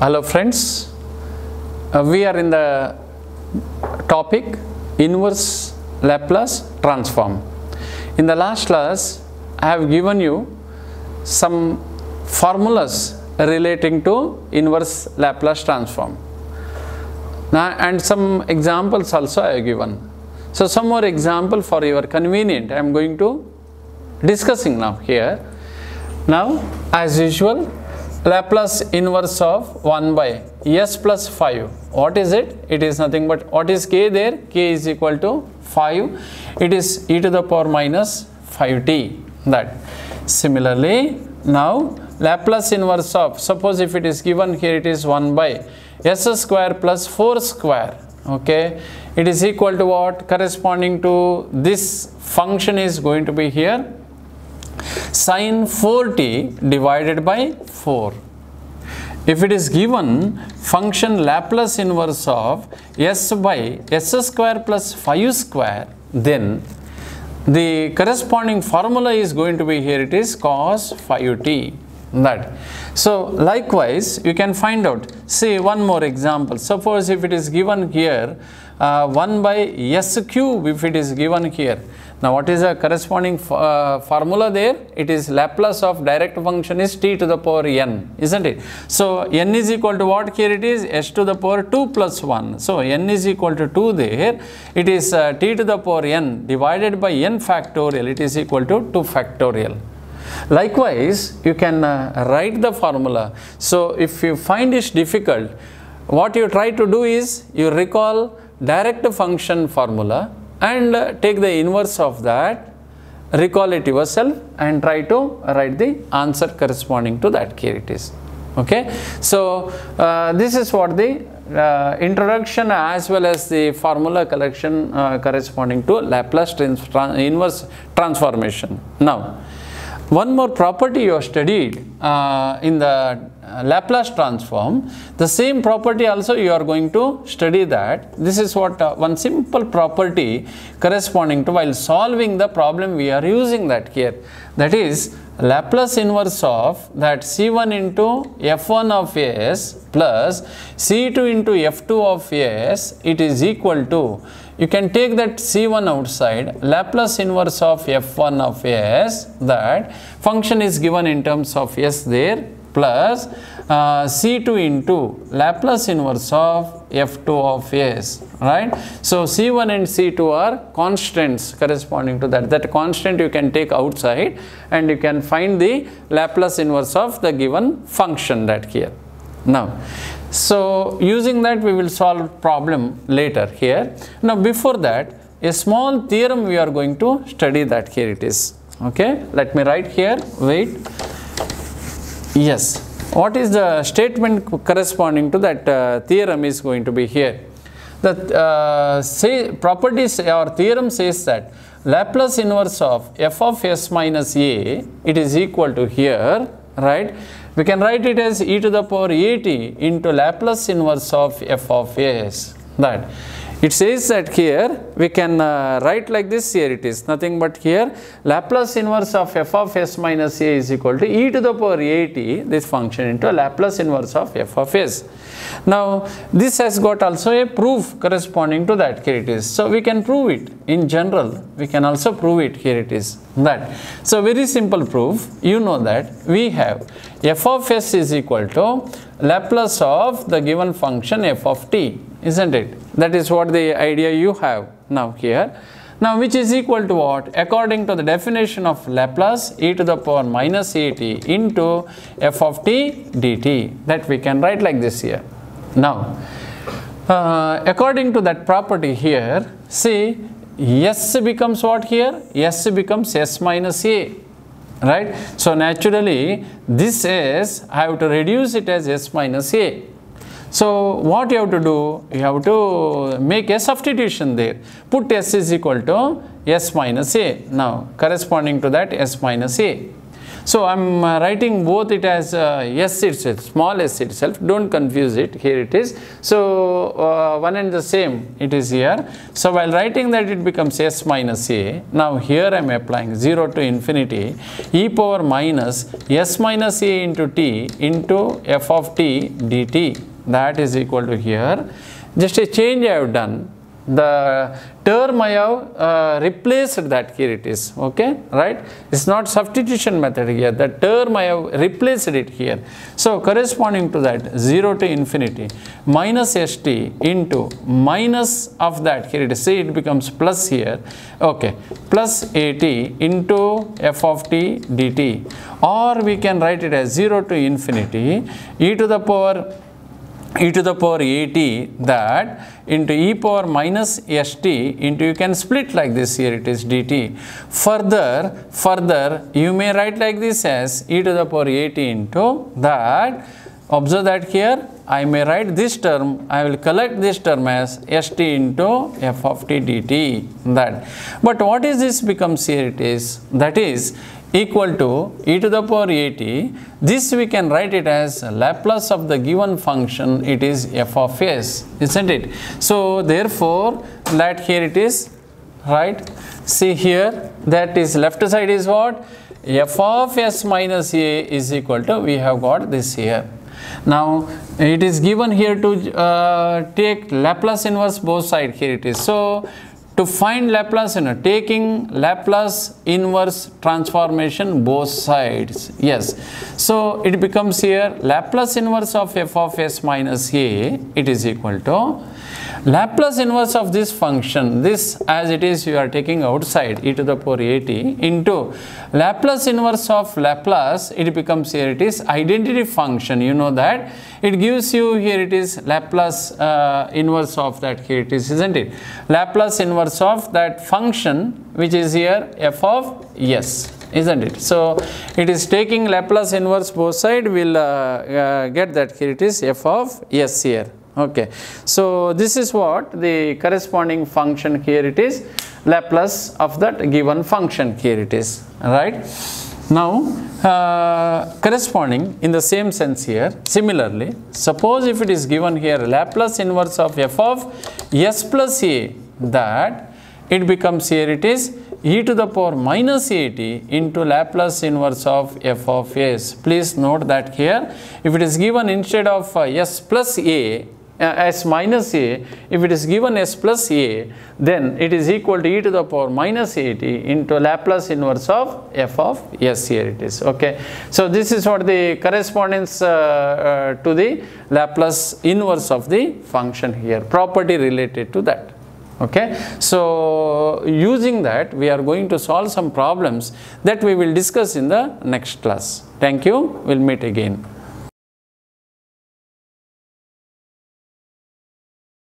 Hello friends, Uh, we are in the topic inverse Laplace transform. In the last class, I have given you some formulas relating to inverse Laplace transform. Now, and some examples also I have given. So, some more example for your convenient I am going to discussing now here. Now, as usual, Laplace inverse of 1 by s plus 5. What is it? It is nothing but what is k there? k is equal to 5. It is e to the power minus 5t. That. Similarly, now Laplace inverse of suppose if it is given here it is 1 by s square plus 4 square. Okay, it is equal to what? Corresponding to this function is going to be here sine 4t divided by 4. If it is given function Laplace inverse of s by s square plus 5 square, then the corresponding formula is going to be here it is cos 5t that. So likewise you can find out. See one more example. Suppose if it is given here uh, 1 by s cube if it is given here now what is the corresponding uh, formula there? It is laplace of direct function is t to the power n isn't it? So n is equal to what here it is? S to the power 2 plus 1 so n is equal to 2 there. It is uh, t to the power n divided by n factorial. It is equal to 2 factorial. Likewise you can uh, write the formula. So if you find it difficult what you try to do is you recall direct function formula and uh, take the inverse of that. Recall it yourself and try to write the answer corresponding to that. Here it is. Okay? So uh, this is what the uh, introduction as well as the formula collection uh, corresponding to Laplace trans inverse transformation. Now one more property you have studied uh, in the Laplace transform, the same property also you are going to study that. This is what uh, one simple property corresponding to while solving the problem we are using that here. That is Laplace inverse of that C1 into F1 of S plus C2 into F2 of S, it is equal to you can take that C1 outside, Laplace inverse of F1 of S, that function is given in terms of S there, plus uh, C2 into Laplace inverse of F2 of S, right. So, C1 and C2 are constants corresponding to that. That constant you can take outside and you can find the Laplace inverse of the given function that here. Now, so using that we will solve problem later here. Now before that a small theorem we are going to study that here it is. Okay, let me write here, wait. Yes, what is the statement corresponding to that uh, theorem is going to be here. The uh, say properties or theorem says that Laplace inverse of f of s minus a it is equal to here right? We can write it as e to the power at into Laplace inverse of f of s. That it says that here we can uh, write like this. Here it is. Nothing but here. Laplace inverse of f of s minus a is equal to e to the power at this function into Laplace inverse of f of s. Now this has got also a proof corresponding to that. Here it is. So we can prove it. In general we can also prove it. Here it is. That. So very simple proof. You know that. We have f of s is equal to Laplace of the given function f of t isn't it that is what the idea you have now here. Now which is equal to what? According to the definition of Laplace e to the power minus at into f of t dt that we can write like this here. Now uh, according to that property here see s becomes what here? S becomes s minus a right? So naturally this is i have to reduce it as s minus a so what you have to do you have to make a substitution there put s is equal to s minus a now corresponding to that s minus a So I'm uh, writing both it as uh, s itself, small s itself. Don't confuse it. Here it is. So uh, one and the same it is here. So while writing that it becomes s minus a. Now here I'm applying 0 to infinity e power minus s minus a into t into f of t dt. That is equal to here. Just a change I have done. The term I have uh, replaced that here it is okay right? It's not substitution method here. The term I have replaced it here. So corresponding to that 0 to infinity minus st into minus of that here it is. See it becomes plus here. Okay plus at into f of t dt or we can write it as 0 to infinity e to the power e to the power at that into e power minus st into you can split like this. Here it is dt. Further, further you may write like this as e to the power at into that. Observe that here. I may write this term. I will collect this term as st into f of t dt that. But what is this becomes? Here it is. That is equal to e to the power at. This we can write it as Laplace of the given function, it is f of s, isn't it? So therefore, that here it is, right? See here, that is left side is what? f of s minus a is equal to, we have got this here. Now it is given here to uh, take Laplace inverse both side here it is. So to find Laplace, you know, taking Laplace inverse transformation both sides. Yes. So it becomes here Laplace inverse of f of s minus a, it is equal to Laplace inverse of this function, this as it is you are taking outside e to the power at into Laplace inverse of Laplace, it becomes here it is identity function, you know that. It gives you here it is Laplace uh, inverse of that here it is, isn't it? Laplace inverse of that function which is here f of s isn't it so it is taking laplace inverse both side we will uh, uh, get that here it is f of s here okay. So this is what the corresponding function here it is. Laplace of that given function here it is. Right now uh, corresponding in the same sense here similarly suppose if it is given here laplace inverse of f of s plus a that it becomes here it is e to the power minus at into Laplace inverse of f of s. Please note that here if it is given instead of uh, s plus a s minus a, if it is given s plus a, then it is equal to e to the power minus at into Laplace inverse of f of s here it is. Okay. So, this is what the correspondence uh, uh, to the Laplace inverse of the function here, property related to that. Okay. So, using that we are going to solve some problems that we will discuss in the next class. Thank you. We will meet again.